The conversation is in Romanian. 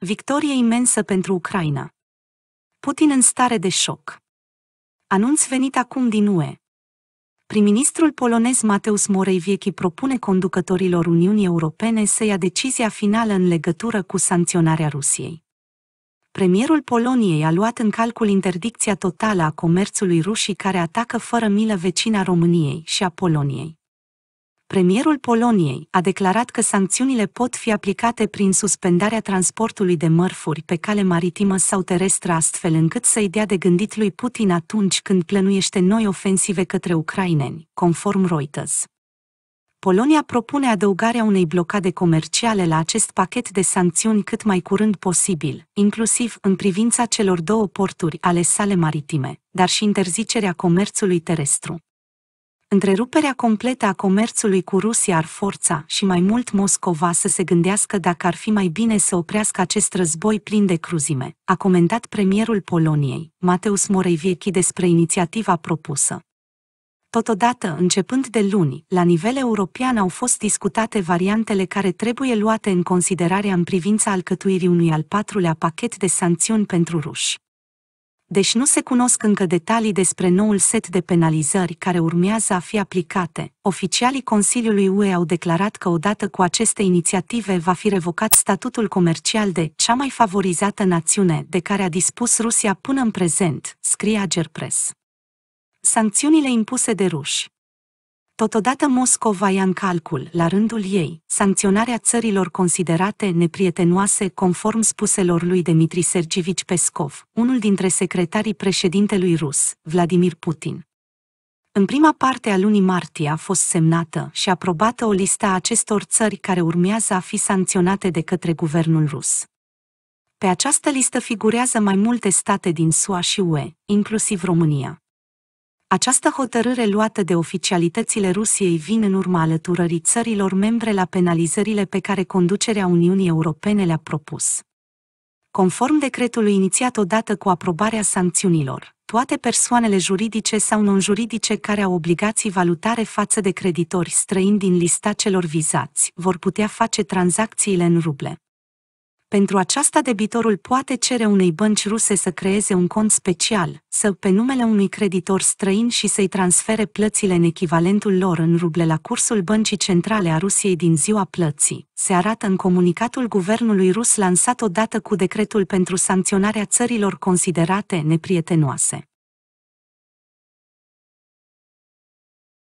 Victorie imensă pentru Ucraina. Putin în stare de șoc. Anunț venit acum din UE. Prim-ministrul polonez Mateusz Morawiecki propune conducătorilor Uniunii Europene să ia decizia finală în legătură cu sancționarea Rusiei. Premierul Poloniei a luat în calcul interdicția totală a comerțului rușii care atacă fără milă vecina României și a Poloniei premierul Poloniei a declarat că sancțiunile pot fi aplicate prin suspendarea transportului de mărfuri pe cale maritimă sau terestră astfel încât să-i dea de gândit lui Putin atunci când plănuiește noi ofensive către ucraineni, conform Reuters. Polonia propune adăugarea unei blocade comerciale la acest pachet de sancțiuni cât mai curând posibil, inclusiv în privința celor două porturi ale sale maritime, dar și interzicerea comerțului terestru. Întreruperea completă a comerțului cu Rusia ar forța și mai mult Moscova să se gândească dacă ar fi mai bine să oprească acest război plin de cruzime, a comentat premierul Poloniei, Mateusz Morawiecki despre inițiativa propusă. Totodată, începând de luni, la nivel european au fost discutate variantele care trebuie luate în considerare în privința alcătuirii unui al patrulea pachet de sancțiuni pentru ruși. Deși nu se cunosc încă detalii despre noul set de penalizări care urmează a fi aplicate, oficialii Consiliului UE au declarat că odată cu aceste inițiative va fi revocat statutul comercial de cea mai favorizată națiune de care a dispus Rusia până în prezent, scrie Agerpres. Sancțiunile impuse de ruși Totodată Moscova ia în calcul, la rândul ei, sancționarea țărilor considerate neprietenoase conform spuselor lui Dmitri Sergivici Pescov, unul dintre secretarii președintelui rus, Vladimir Putin. În prima parte a lunii martie a fost semnată și aprobată o listă a acestor țări care urmează a fi sancționate de către guvernul rus. Pe această listă figurează mai multe state din SUA și UE, inclusiv România. Această hotărâre luată de oficialitățile Rusiei vine în urma alăturării țărilor membre la penalizările pe care conducerea Uniunii Europene le-a propus. Conform decretului inițiat odată cu aprobarea sancțiunilor, toate persoanele juridice sau non-juridice care au obligații valutare față de creditori străini din lista celor vizați vor putea face tranzacțiile în ruble. Pentru aceasta debitorul poate cere unei bănci ruse să creeze un cont special, să pe numele unui creditor străin și să-i transfere plățile în echivalentul lor în ruble la cursul băncii centrale a Rusiei din ziua plății, se arată în comunicatul guvernului rus lansat odată cu decretul pentru sancționarea țărilor considerate neprietenoase.